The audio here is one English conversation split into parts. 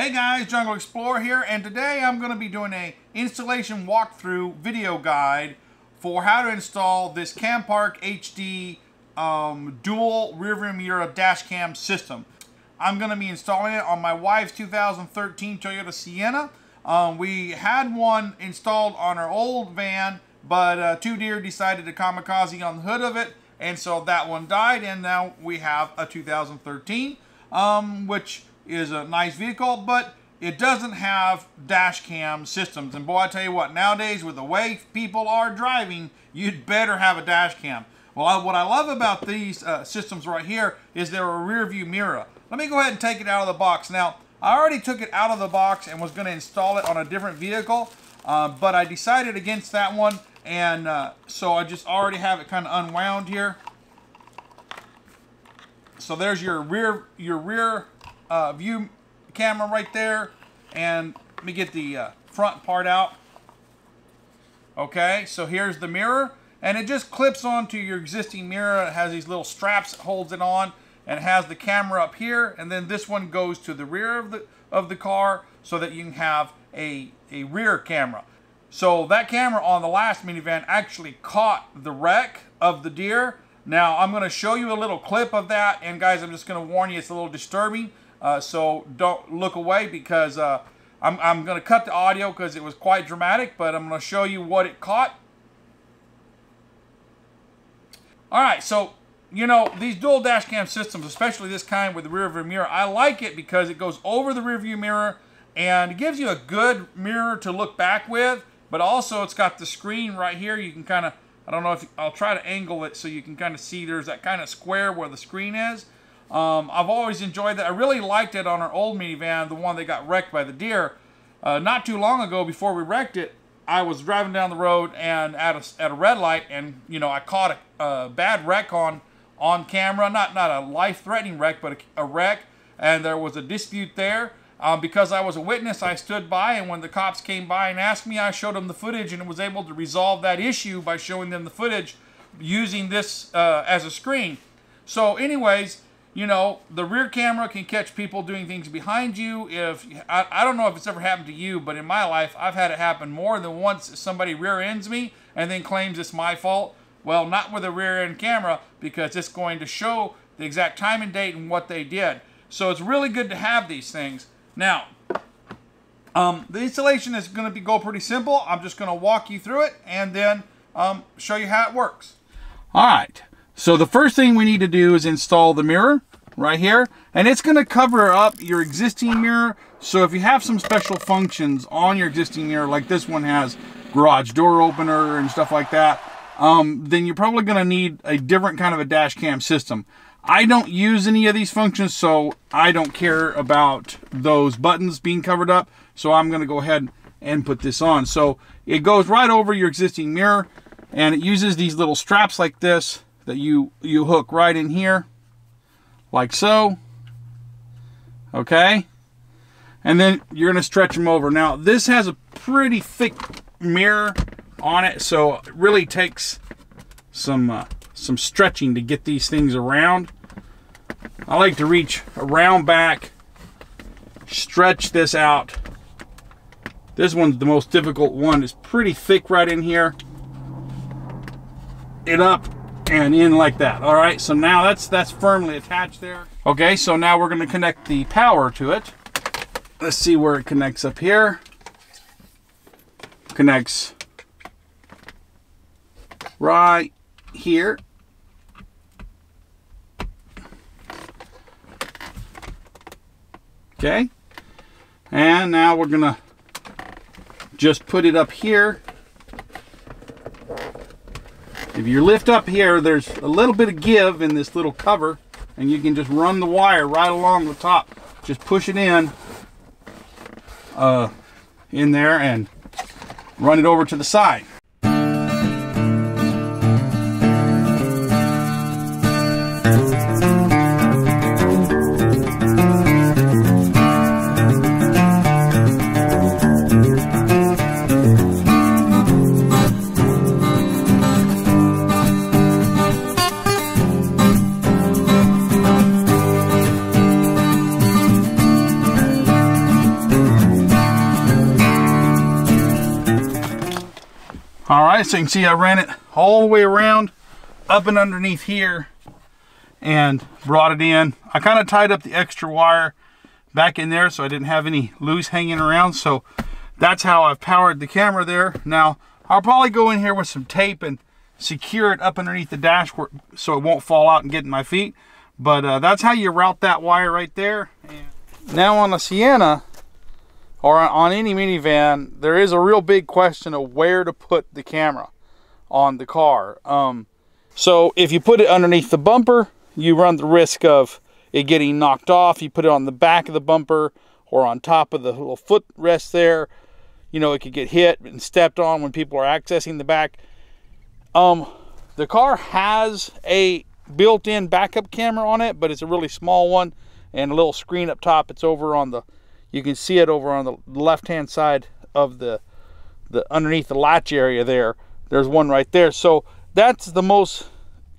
Hey guys, Jungle Explorer here, and today I'm going to be doing a installation walkthrough video guide for how to install this Campark HD um, dual rearview mirror dash cam system. I'm going to be installing it on my wife's 2013 Toyota Sienna. Um, we had one installed on our old van, but uh, Two Deer decided to kamikaze on the hood of it, and so that one died, and now we have a 2013, um, which is a nice vehicle, but it doesn't have dash cam systems. And boy, I tell you what, nowadays with the way people are driving, you'd better have a dash cam. Well, I, what I love about these uh, systems right here is they're a rear view mirror. Let me go ahead and take it out of the box. Now, I already took it out of the box and was going to install it on a different vehicle, uh, but I decided against that one, and uh, so I just already have it kind of unwound here. So there's your rear your rear uh, view camera right there. And let me get the uh, front part out. Okay, so here's the mirror. And it just clips onto your existing mirror. It has these little straps that holds it on. And it has the camera up here. And then this one goes to the rear of the, of the car so that you can have a, a rear camera. So that camera on the last minivan actually caught the wreck of the deer. Now I'm going to show you a little clip of that. And guys, I'm just going to warn you, it's a little disturbing. Uh, so don't look away because uh, I'm, I'm going to cut the audio because it was quite dramatic, but I'm going to show you what it caught. All right, so, you know, these dual dash cam systems, especially this kind with the rear view mirror, I like it because it goes over the rear view mirror and it gives you a good mirror to look back with, but also it's got the screen right here. You can kind of, I don't know if, I'll try to angle it so you can kind of see there's that kind of square where the screen is. Um, I've always enjoyed that. I really liked it on our old minivan, the one that got wrecked by the deer. Uh, not too long ago, before we wrecked it, I was driving down the road and at a, at a red light, and you know I caught a, a bad wreck on on camera. Not not a life-threatening wreck, but a, a, wreck, and there was a dispute there. Um, because I was a witness, I stood by, and when the cops came by and asked me, I showed them the footage and was able to resolve that issue by showing them the footage using this uh, as a screen. So, anyways you know, the rear camera can catch people doing things behind you. If I, I don't know if it's ever happened to you, but in my life, I've had it happen more than once. Somebody rear ends me and then claims it's my fault. Well, not with a rear end camera because it's going to show the exact time and date and what they did. So it's really good to have these things. Now, um, the installation is going to be go pretty simple. I'm just going to walk you through it and then um, show you how it works. All right. So the first thing we need to do is install the mirror right here. And it's going to cover up your existing mirror. So if you have some special functions on your existing mirror, like this one has garage door opener and stuff like that, um, then you're probably going to need a different kind of a dash cam system. I don't use any of these functions, so I don't care about those buttons being covered up. So I'm going to go ahead and put this on. So it goes right over your existing mirror and it uses these little straps like this that you, you hook right in here, like so. Okay? And then you're going to stretch them over. Now, this has a pretty thick mirror on it, so it really takes some, uh, some stretching to get these things around. I like to reach around back, stretch this out. This one's the most difficult one. It's pretty thick right in here. It up and in like that. All right, so now that's that's firmly attached there. Okay, so now we're going to connect the power to it. Let's see where it connects up here. Connects right here. Okay. And now we're going to just put it up here if you lift up here, there's a little bit of give in this little cover, and you can just run the wire right along the top. Just push it in, uh, in there and run it over to the side. Can see I ran it all the way around, up and underneath here, and brought it in. I kind of tied up the extra wire back in there so I didn't have any loose hanging around. So that's how I've powered the camera there. Now, I'll probably go in here with some tape and secure it up underneath the dash so it won't fall out and get in my feet. But uh, that's how you route that wire right there. Now on the Sienna, or on any minivan, there is a real big question of where to put the camera on the car. Um, so if you put it underneath the bumper, you run the risk of it getting knocked off. You put it on the back of the bumper or on top of the little footrest there, you know, it could get hit and stepped on when people are accessing the back. Um, the car has a built-in backup camera on it, but it's a really small one and a little screen up top. It's over on the, you can see it over on the left-hand side of the, the underneath the latch area there. There's one right there. So that's the most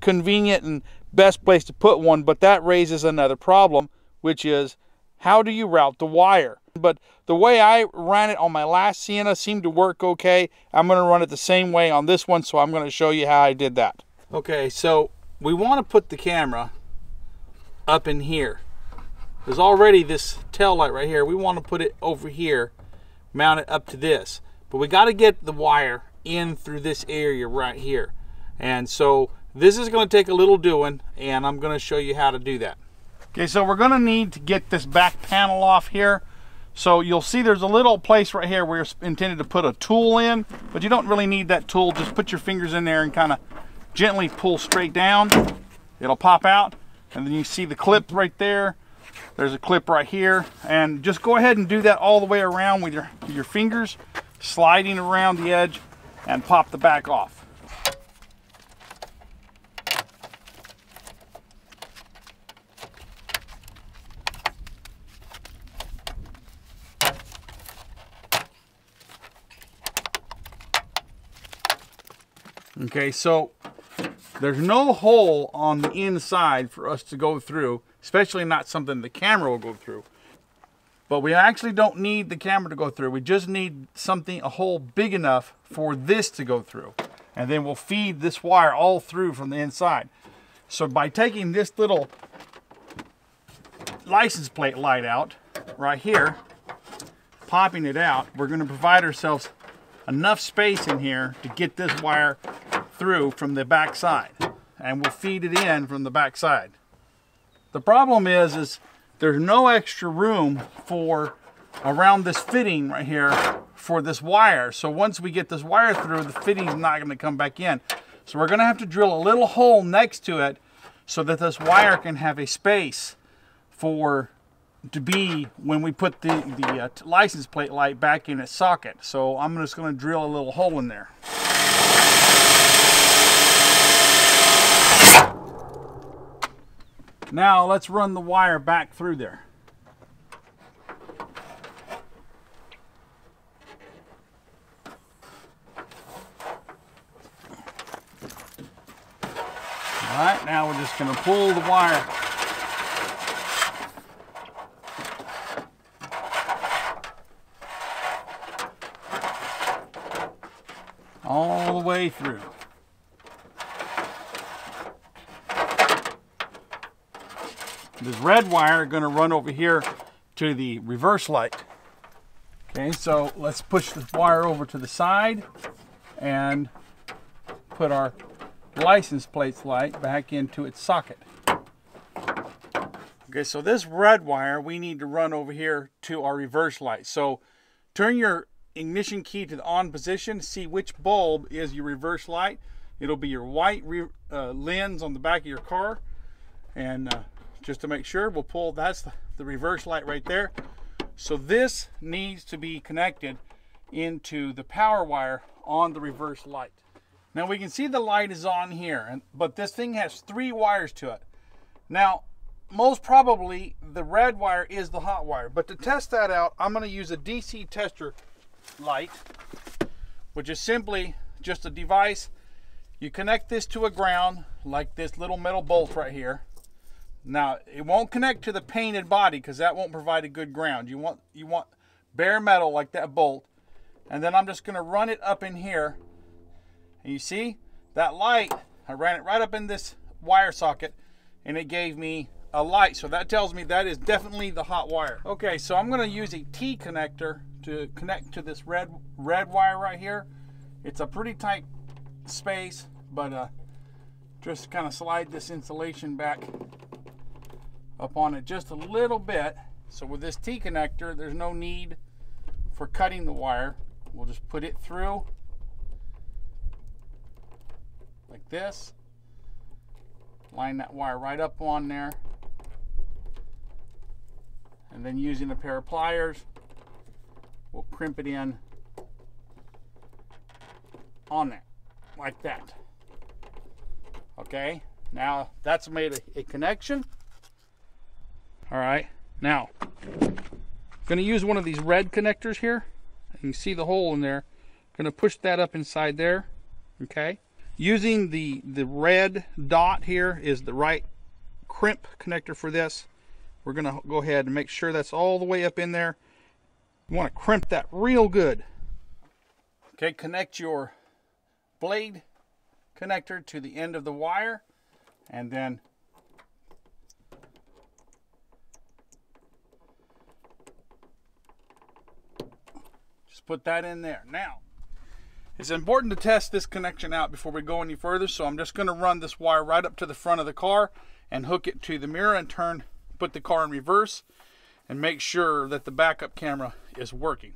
convenient and best place to put one, but that raises another problem, which is how do you route the wire? But the way I ran it on my last Sienna seemed to work okay. I'm going to run it the same way on this one, so I'm going to show you how I did that. Okay, so we want to put the camera up in here. There's already this tail light right here. We want to put it over here, mount it up to this. But we got to get the wire in through this area right here. And so this is going to take a little doing, and I'm going to show you how to do that. Okay, so we're going to need to get this back panel off here. So you'll see there's a little place right here where you're intended to put a tool in, but you don't really need that tool. Just put your fingers in there and kind of gently pull straight down. It'll pop out, and then you see the clip right there. There's a clip right here, and just go ahead and do that all the way around with your, your fingers, sliding around the edge, and pop the back off. Okay, so there's no hole on the inside for us to go through, especially not something the camera will go through. But we actually don't need the camera to go through. We just need something, a hole big enough for this to go through. And then we'll feed this wire all through from the inside. So by taking this little license plate light out right here, popping it out, we're gonna provide ourselves enough space in here to get this wire through from the back side and we'll feed it in from the back side. The problem is, is there's no extra room for around this fitting right here for this wire. So once we get this wire through, the fitting's not gonna come back in. So we're gonna have to drill a little hole next to it so that this wire can have a space for to be when we put the, the uh, license plate light back in its socket. So I'm just gonna drill a little hole in there. Now let's run the wire back through there. All right, now we're just going to pull the wire all the way through. This red wire going to run over here to the reverse light. Okay, so let's push this wire over to the side and put our license plates light back into its socket. Okay, so this red wire we need to run over here to our reverse light. So turn your ignition key to the on position, see which bulb is your reverse light. It'll be your white uh, lens on the back of your car. And uh, just to make sure we'll pull that's the, reverse light right there. So this needs to be connected into the power wire on the reverse light. Now we can see the light is on here and but this thing has three wires to it. Now most probably the red wire is the hot wire but to test that out I'm going to use a DC tester light which is simply just a device. You connect this to a ground like this little metal bolt right here now, it won't connect to the painted body because that won't provide a good ground. You want you want bare metal like that bolt. And then I'm just going to run it up in here And you see that light, I ran it right up in this wire socket and it gave me a light. So that tells me that is definitely the hot wire. Okay, so I'm gonna use a T connector to connect to this red red wire right here. It's a pretty tight space, but uh, just kind of slide this insulation back up on it just a little bit. So with this T connector, there's no need for cutting the wire. We'll just put it through like this. Line that wire right up on there. And then using a pair of pliers, we'll crimp it in on there, like that. Okay, now that's made a, a connection. All right, now I'm gonna use one of these red connectors here. You can see the hole in there. I'm Gonna push that up inside there, okay? Using the, the red dot here is the right crimp connector for this. We're gonna go ahead and make sure that's all the way up in there. You wanna crimp that real good. Okay, connect your blade connector to the end of the wire and then just put that in there. Now, it's important to test this connection out before we go any further, so I'm just going to run this wire right up to the front of the car and hook it to the mirror and turn, put the car in reverse and make sure that the backup camera is working.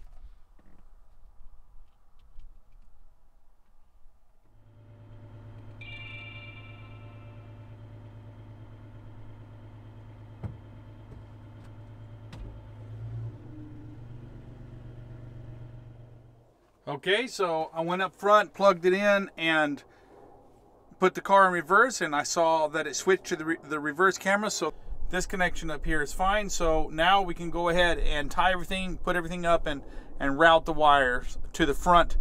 Okay, so I went up front, plugged it in, and put the car in reverse, and I saw that it switched to the, re the reverse camera, so this connection up here is fine. So now we can go ahead and tie everything, put everything up, and, and route the wires to the front,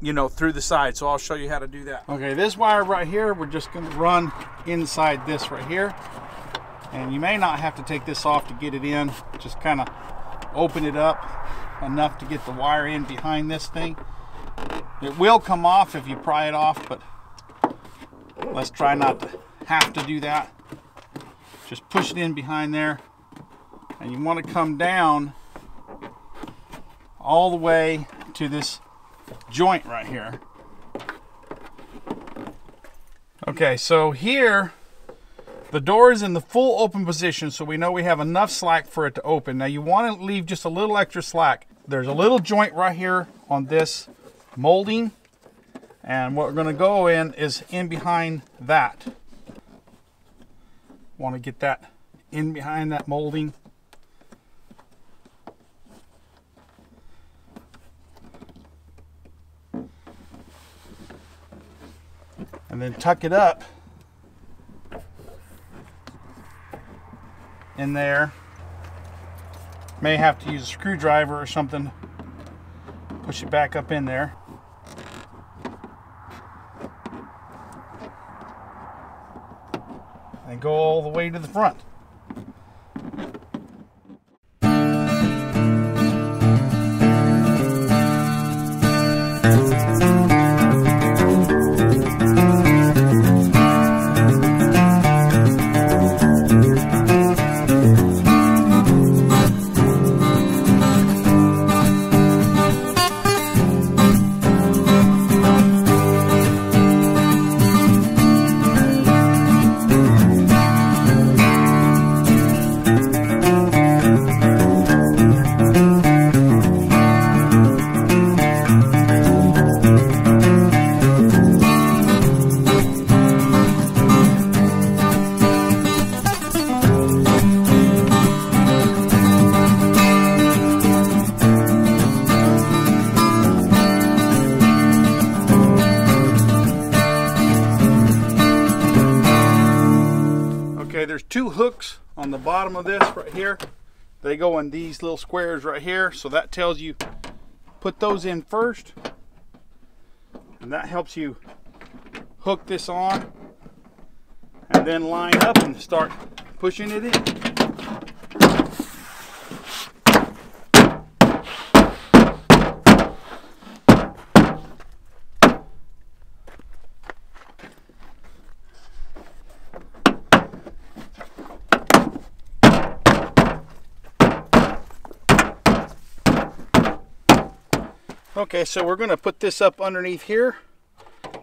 you know, through the side. So I'll show you how to do that. Okay, this wire right here, we're just gonna run inside this right here. And you may not have to take this off to get it in, just kind of open it up enough to get the wire in behind this thing. It will come off if you pry it off, but let's try not to have to do that. Just push it in behind there. And you want to come down all the way to this joint right here. Okay, so here the door is in the full open position, so we know we have enough slack for it to open. Now you want to leave just a little extra slack. There's a little joint right here on this molding, and what we're going to go in is in behind that. Want to get that in behind that molding. And then tuck it up in there. May have to use a screwdriver or something. Push it back up in there. And go all the way to the front. They go in these little squares right here. So that tells you put those in first. And that helps you hook this on and then line up and start pushing it in. Okay, so we're going to put this up underneath here.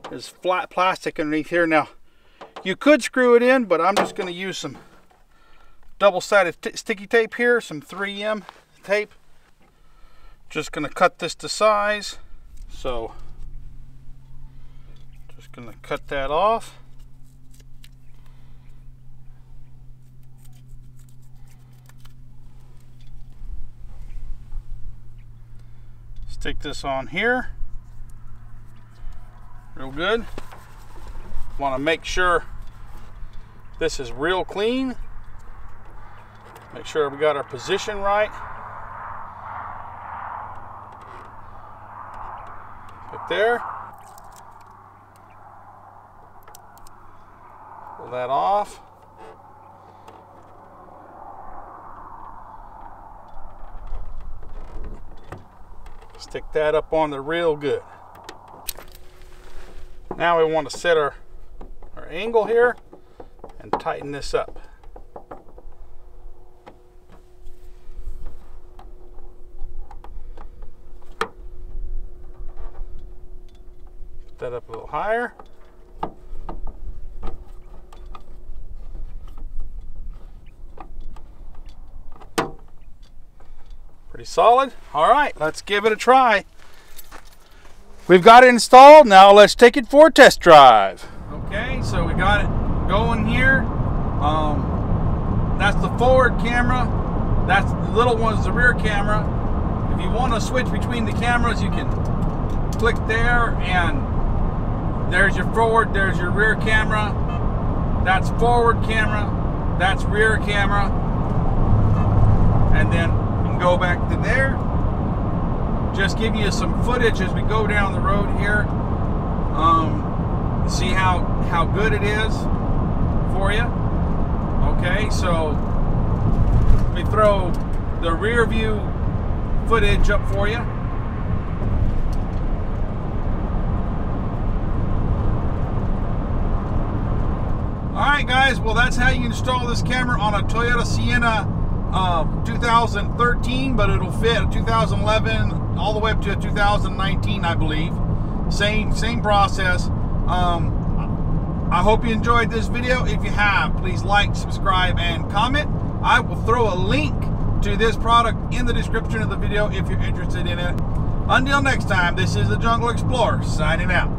There's flat plastic underneath here. Now, you could screw it in, but I'm just going to use some double-sided sticky tape here, some 3M tape. Just going to cut this to size. So, just going to cut that off. Stick this on here. Real good. Want to make sure this is real clean. Make sure we got our position right. Right there. Pull that off. Stick that up on there real good. Now we want to set our, our angle here and tighten this up. Put that up a little higher. Pretty solid. All right, let's give it a try. We've got it installed. Now let's take it for a test drive. Okay, so we got it going here. Um, that's the forward camera. That's the little one's the rear camera. If you want to switch between the cameras, you can click there and there's your forward, there's your rear camera. That's forward camera. That's rear camera. And then go back to there. Just give you some footage as we go down the road here. Um, see how, how good it is for you. Okay, so let me throw the rear view footage up for you. Alright guys, well that's how you install this camera on a Toyota Sienna uh, 2013, but it'll fit 2011 all the way up to 2019, I believe. Same same process. Um, I hope you enjoyed this video. If you have, please like, subscribe, and comment. I will throw a link to this product in the description of the video if you're interested in it. Until next time, this is the Jungle Explorer signing out.